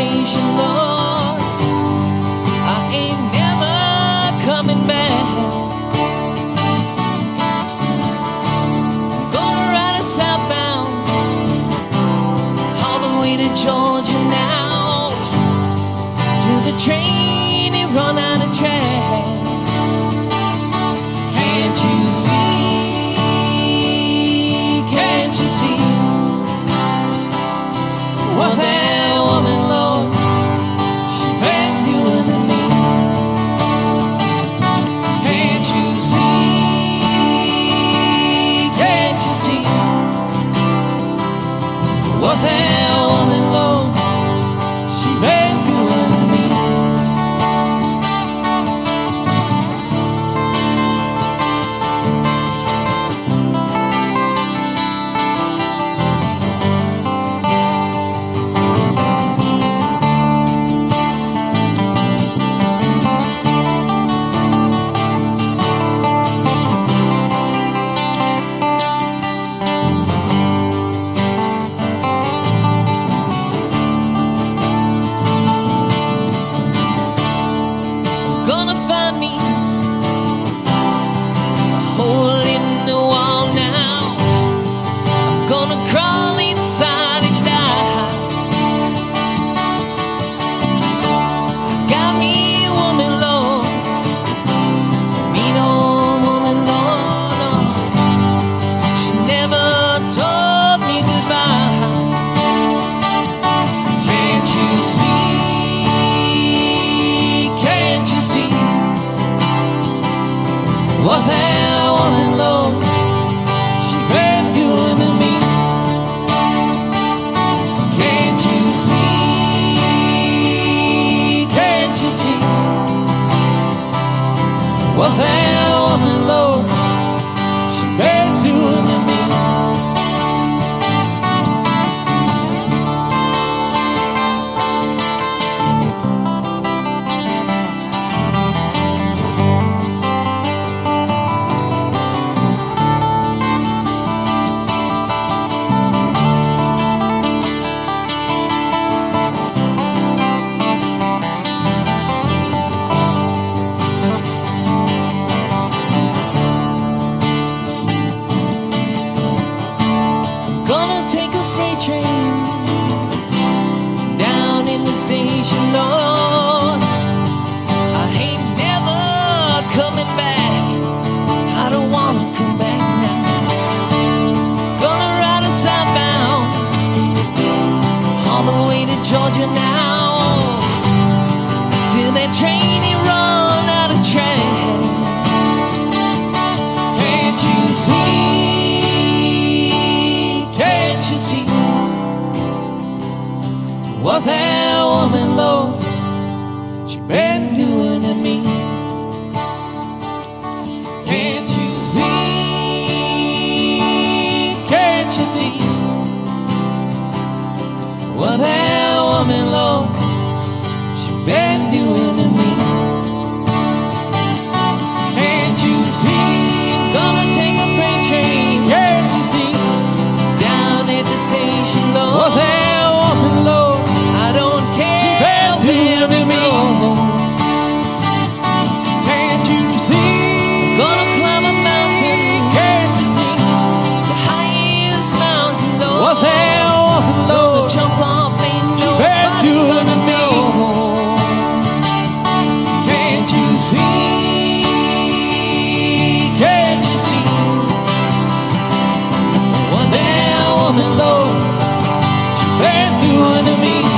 station, Lord. I ain't never coming back. Gonna ride a southbound all the way to Georgia now. What that what that woman, Lord, she been doing to me? Can't you see? Can't you see what that That run out of. Can't you see? Can't you see what that woman, Lord, she been doing to me? Can't you see? Can't you see what that me low. She burned through under me.